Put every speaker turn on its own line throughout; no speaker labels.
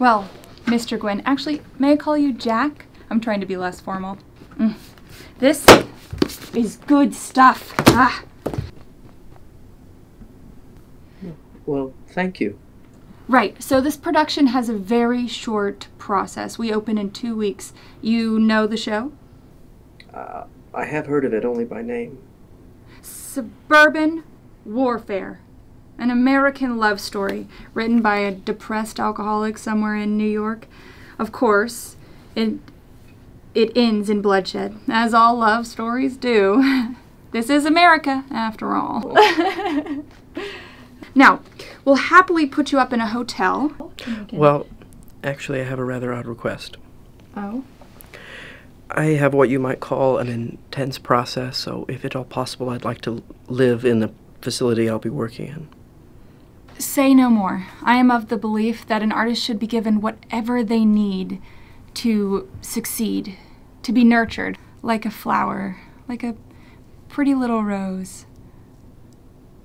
Well, Mr. Gwyn, actually, may I call you Jack? I'm trying to be less formal. Mm. This is good stuff. Ah.
Well, thank you.
Right, so this production has a very short process. We open in two weeks. You know the show?
Uh, I have heard of it only by name.
Suburban Warfare. An American love story written by a depressed alcoholic somewhere in New York. Of course, it it ends in bloodshed, as all love stories do. this is America, after all. now, we'll happily put you up in a hotel.
Well, actually, I have a rather odd request.
Oh?
I have what you might call an intense process, so if at all possible, I'd like to live in the facility I'll be working in.
Say no more. I am of the belief that an artist should be given whatever they need to succeed, to be nurtured like a flower, like a pretty little rose,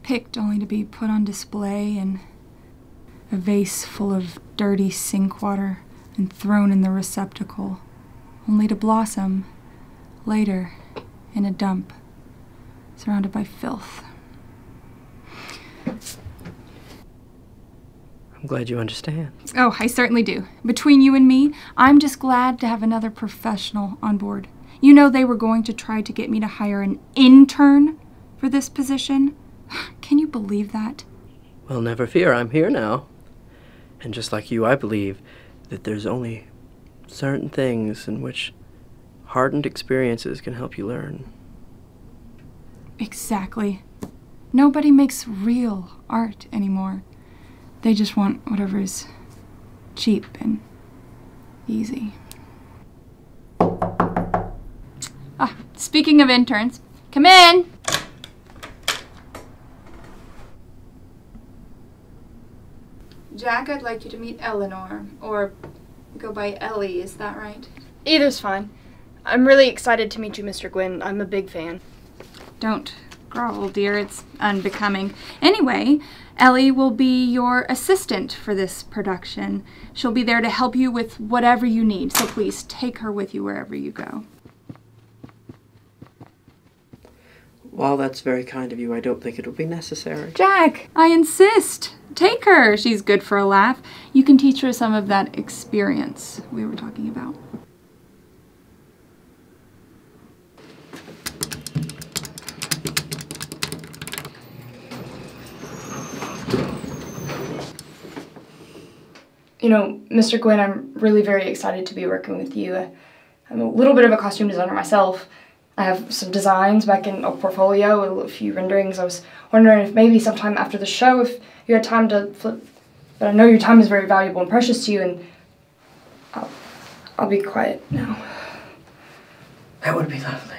picked only to be put on display in a vase full of dirty sink water and thrown in the receptacle, only to blossom later in a dump, surrounded by filth.
I'm glad you understand.
Oh, I certainly do. Between you and me, I'm just glad to have another professional on board. You know, they were going to try to get me to hire an intern for this position. Can you believe that?
Well, never fear, I'm here now. And just like you, I believe that there's only certain things in which hardened experiences can help you learn.
Exactly. Nobody makes real art anymore. They just want whatever is cheap and easy. Ah, speaking of interns, come in. Jack, I'd like you to meet Eleanor, or go by Ellie, is that right?
Either's fine. I'm really excited to meet you, Mr. Gwyn. I'm a big fan.
Don't growl, dear. It's unbecoming. Anyway, Ellie will be your assistant for this production. She'll be there to help you with whatever you need, so please take her with you wherever you go.
While that's very kind of you, I don't think it'll be necessary.
Jack, I insist. Take her. She's good for a laugh. You can teach her some of that experience we were talking about.
You know, Mr. Gwyn, I'm really very excited to be working with you. I'm a little bit of a costume designer myself. I have some designs back in a portfolio, a few renderings. I was wondering if maybe sometime after the show, if you had time to flip. But I know your time is very valuable and precious to you, and I'll, I'll be quiet now.
That would be lovely.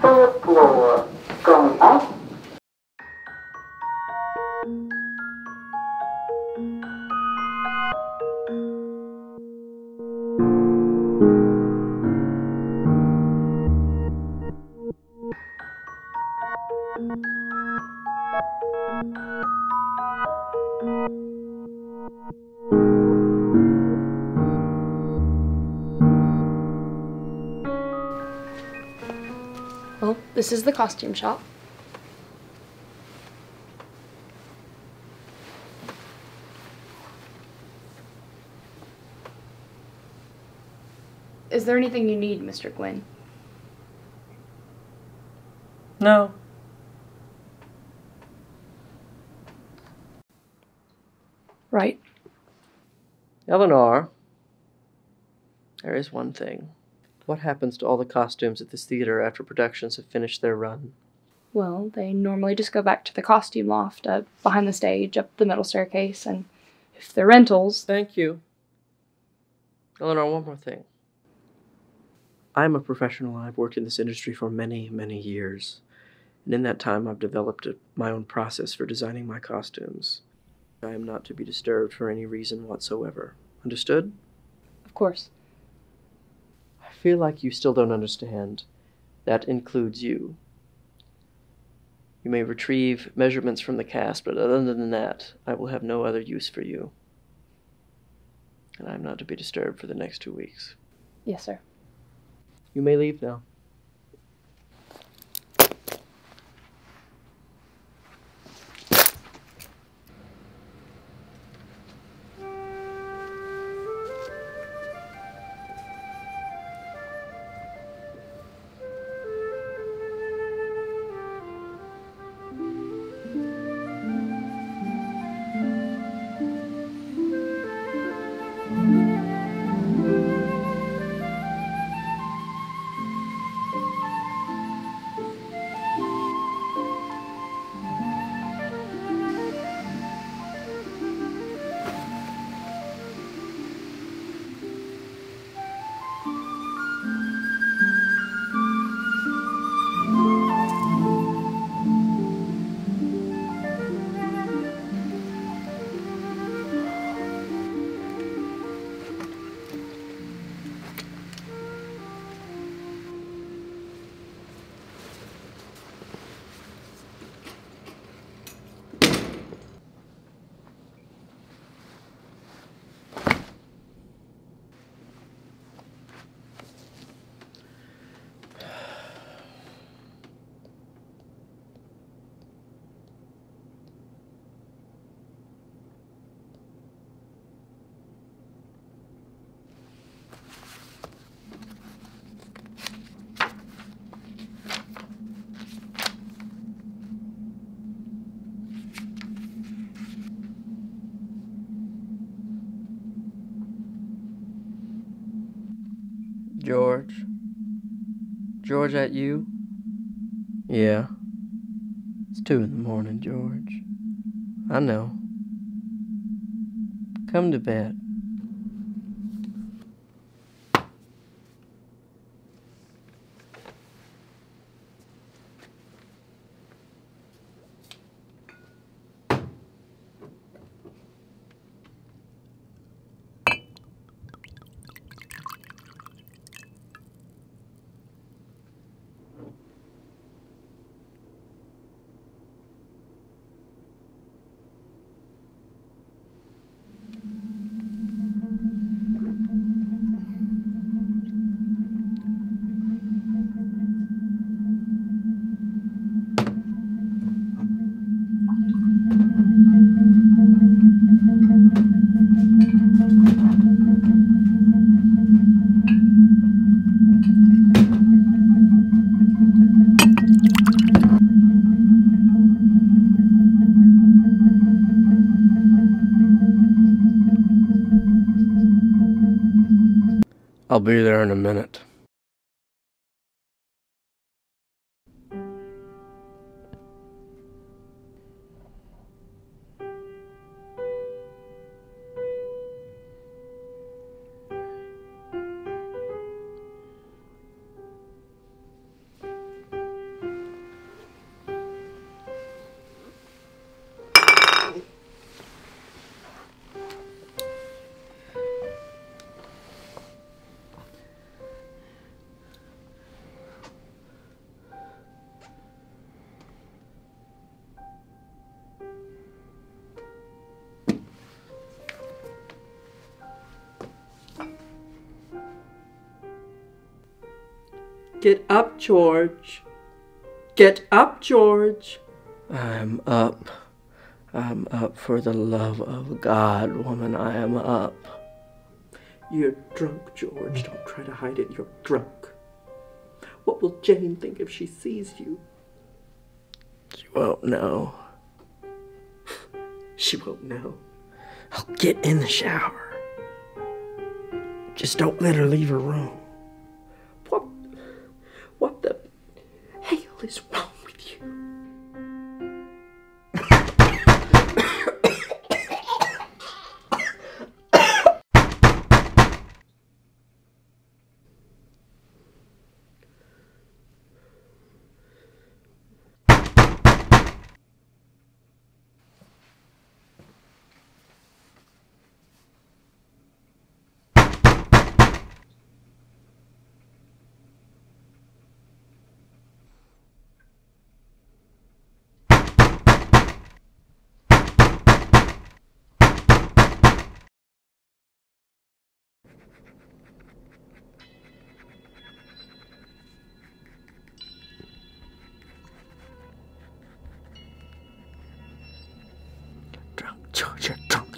Third floor, going up.
This is the costume shop. Is there anything you need, Mr. Gwyn?
No.
Right.
Eleanor, there is one thing. What happens to all the costumes at this theater after productions have finished their run?
Well, they normally just go back to the costume loft, uh, behind the stage, up the middle staircase, and if they're rentals,
Thank you. Eleanor, one more thing. I'm a professional. I've worked in this industry for many, many years. And in that time, I've developed a, my own process for designing my costumes. I am not to be disturbed for any reason whatsoever. Understood?
of course.
I feel like you still don't understand. That includes you. You may retrieve measurements from the cast, but other than that, I will have no other use for you. And I am not to be disturbed for the next two weeks.
Yes, sir.
You may leave now. George? George, at you? Yeah. It's two in the morning, George. I know. Come to bed. I'll be there in a minute.
Get up, George. Get up, George.
I'm up. I'm up for the love of God, woman. I am up.
You're drunk, George. Don't try to hide it. You're drunk. What will Jane think if she sees you?
She won't know.
She won't know.
I'll get in the shower. Just don't let her leave her room.
Hell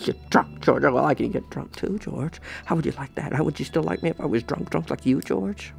get drunk, George. Well, I can get drunk too, George. How would you like that? How would you still like me if I was drunk, drunk like you, George?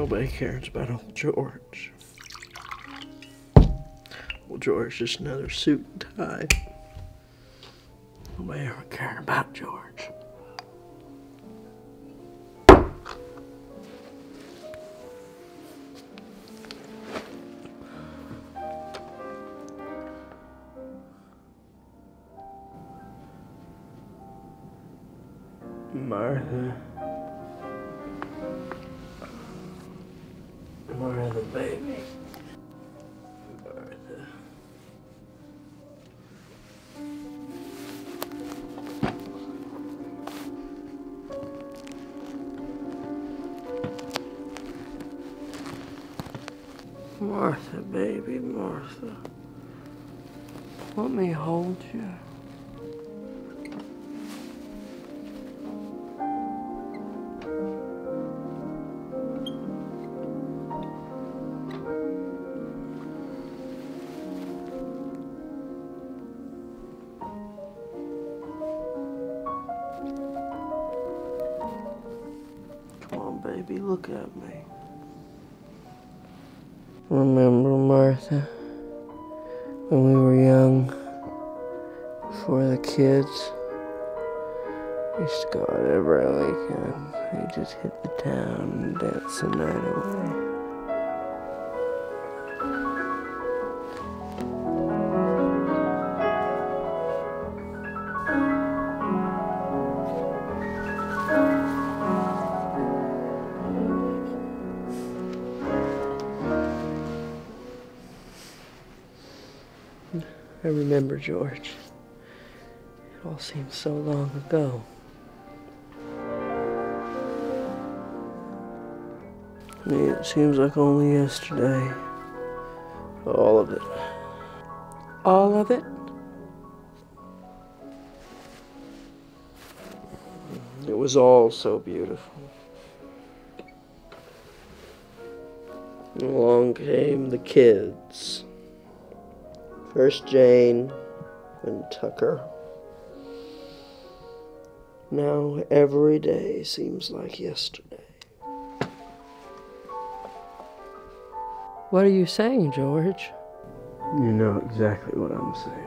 Nobody cares about old George. Old George is just another suit and tie. Nobody ever cared about George. Martha, baby. Martha. Let me hold you. Go out every weekend. We just hit the town and dance the night away. I remember, George. It all seems so long ago. It seems like only yesterday. All of it. All of it? It was all so beautiful. Along came the kids. First Jane, and Tucker. Now every day seems like yesterday. What are you saying, George? You know exactly what I'm saying.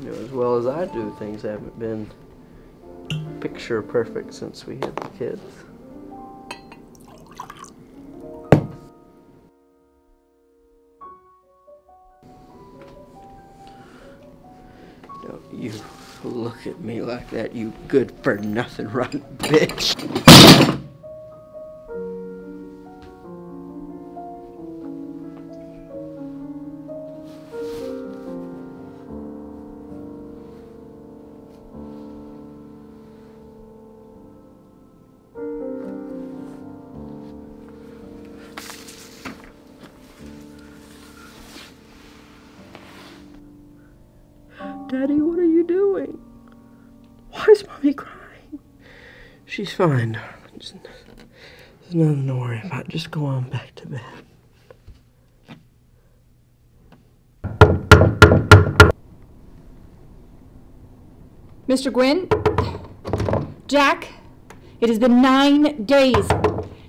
You know, as well as I do, things haven't been picture perfect since we had the kids. That, you good for nothing rotten bitch. Daddy, what? crying. She's fine. There's nothing to worry about. Just go on back to bed.
Mr. Gwynn? Jack, it has been nine days.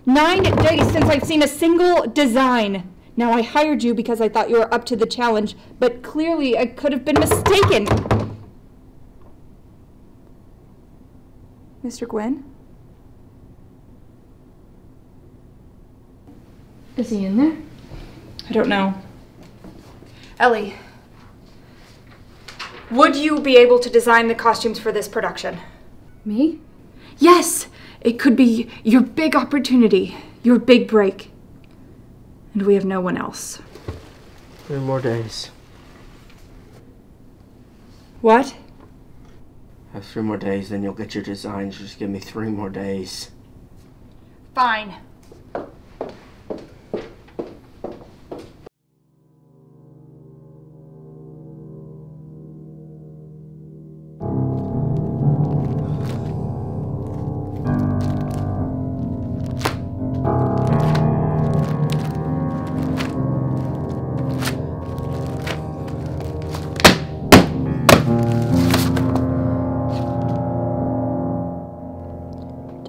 Nine days since I've seen a single design. Now, I hired you because I thought you were up to the challenge, but clearly I could have been mistaken. Mr. Gwynn?
Is he in there?
I don't know. Ellie, would you be able to design the costumes for this production?
Me?
Yes, it could be your big opportunity, your big break. And we have no one else.
Three more days.
What?
Have three more days, then you'll get your designs. Just give me three more days.
Fine.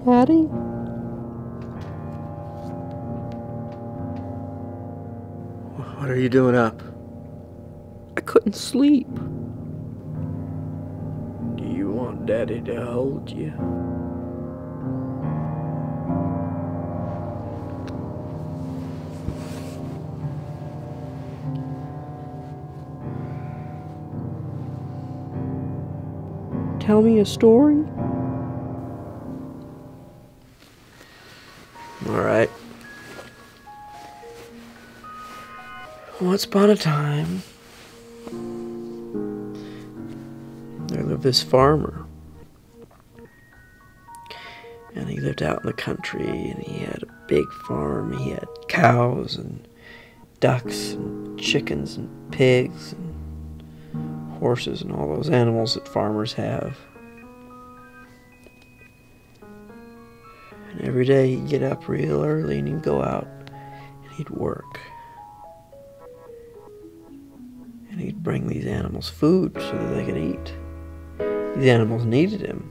Daddy?
What are you doing up? I couldn't sleep. Do you want Daddy to hold you?
Tell me a story?
Once upon a time, there lived this farmer. And he lived out in the country, and he had a big farm. He had cows and ducks and chickens and pigs and horses and all those animals that farmers have. And every day he'd get up real early and he'd go out and he'd work. And he'd bring these animals food so that they could eat. These animals needed him.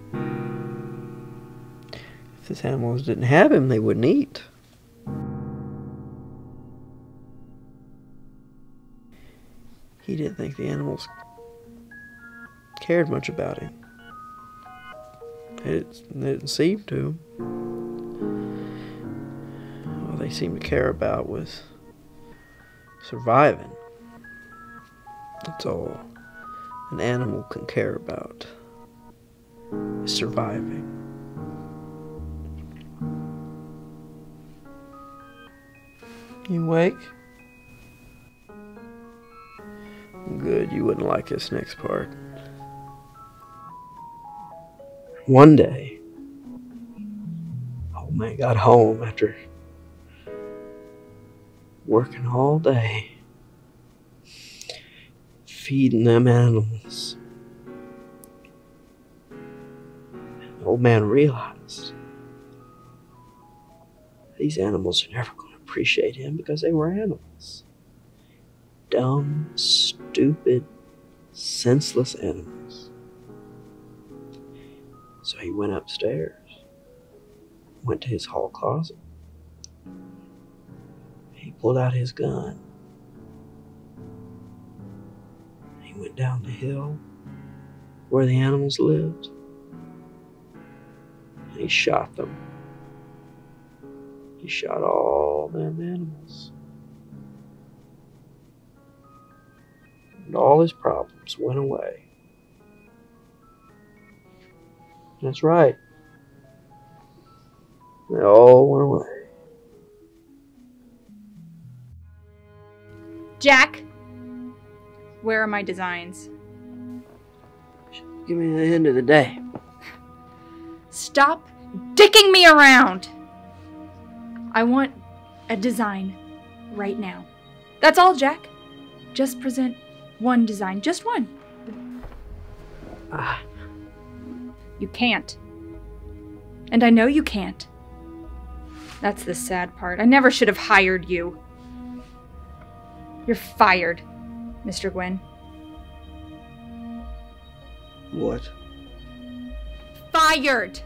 If these animals didn't have him, they wouldn't eat. He didn't think the animals cared much about him. Didn't, didn't seem to. All they seemed to care about was surviving. That's all an animal can care about. Is surviving. You wake? Good, you wouldn't like this next part. One day, old man got home after working all day, feeding them animals. The old man realized these animals are never going to appreciate him because they were animals. Dumb, stupid, senseless animals. So he went upstairs, went to his hall closet. He pulled out his gun. Went down the hill where the animals lived. And he shot them. He shot all them animals. And all his problems went away. That's right. They all went away.
Jack, where are my designs?
Give me the end of the day.
Stop dicking me around! I want a design right now. That's all, Jack. Just present one design, just one.
Ah,
You can't. And I know you can't. That's the sad part. I never should have hired you. You're fired, Mr. Gwynn.
what?
fired.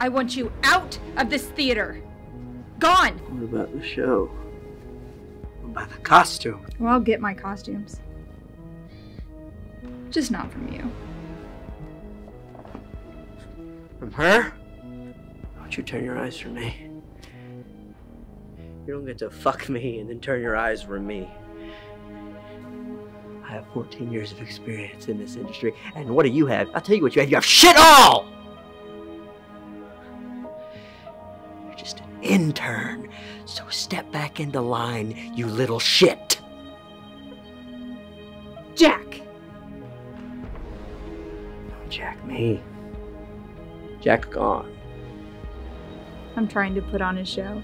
I want you out of this theater. Gone.
What about the show? What about the costume?
Well, I'll get my costumes. Just not from you.
From her? Don't you turn your eyes from me. You don't get to fuck me and then turn your eyes from me. Have 14 years of experience in this industry, and what do you have? I'll tell you what you have. You have shit all! You're just an intern, so step back into line, you little shit.
Jack!
Don't jack me. Jack gone.
I'm trying to put on a show.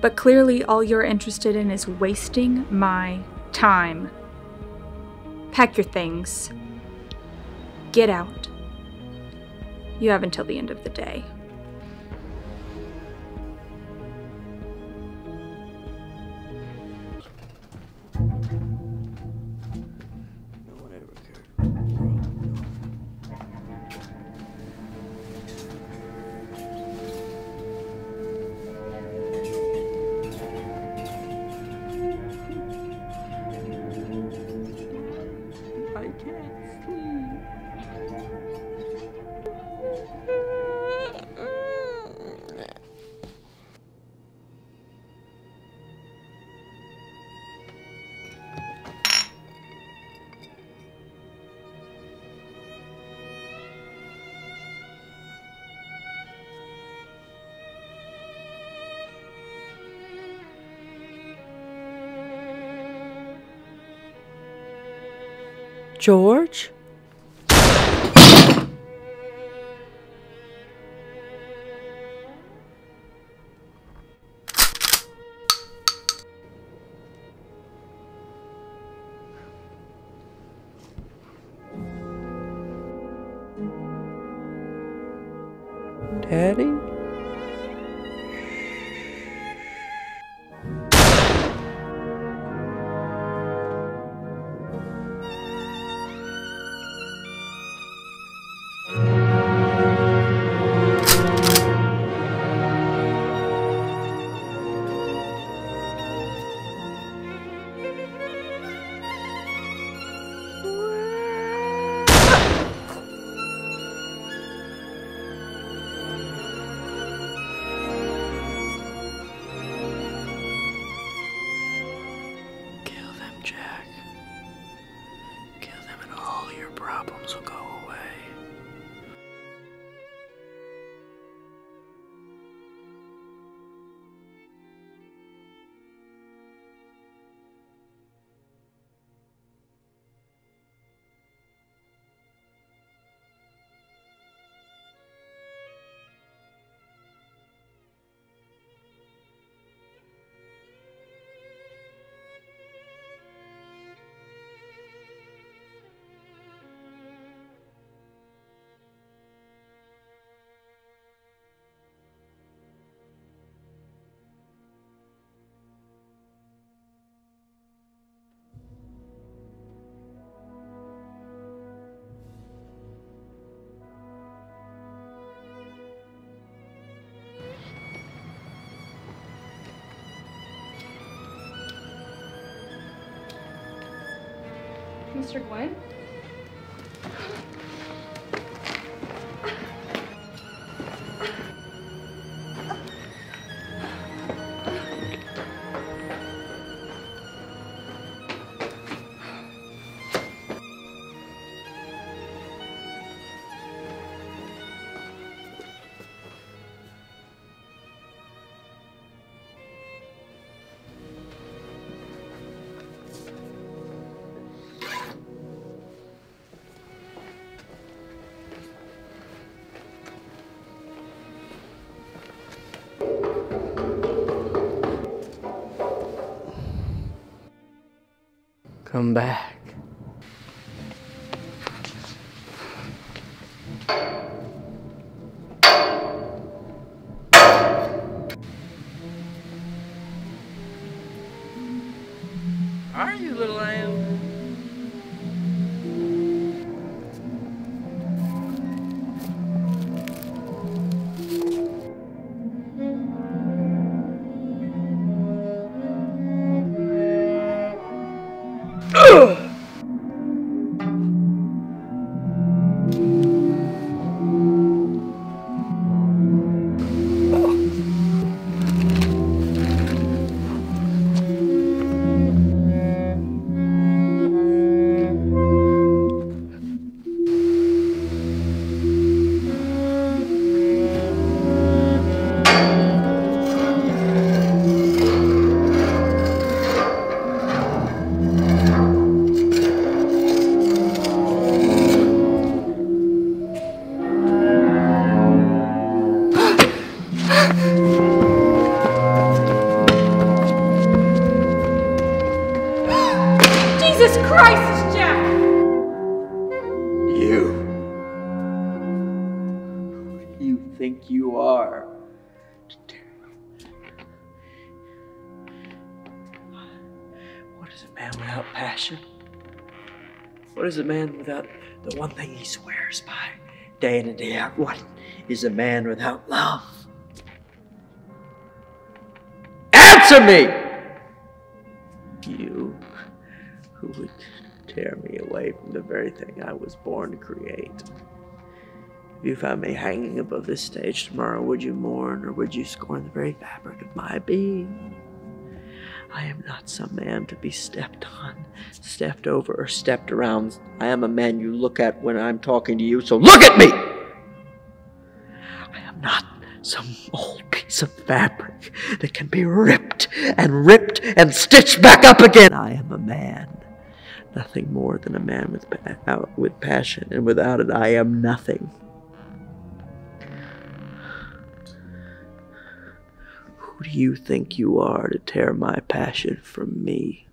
But clearly, all you're interested in is wasting my time. Pack your things. Get out. You have until the end of the day.
George?
Mr. Gwen?
Come back.
Man without the one thing he swears by day in and day out? What is a man without love? Answer me! You who would tear me away from the very thing I was born to create. If you found me hanging above this stage tomorrow, would you mourn or would you scorn the very fabric of my being? I am not some man to be stepped on, stepped over, or stepped around. I am a man you look at when I'm talking to you, so look at me! I am not some old piece of fabric that can be ripped and ripped and stitched back up again. I am a man nothing more than a man with pa- with passion, and without it, I am nothing. Who do you think you are to tear my passion from me?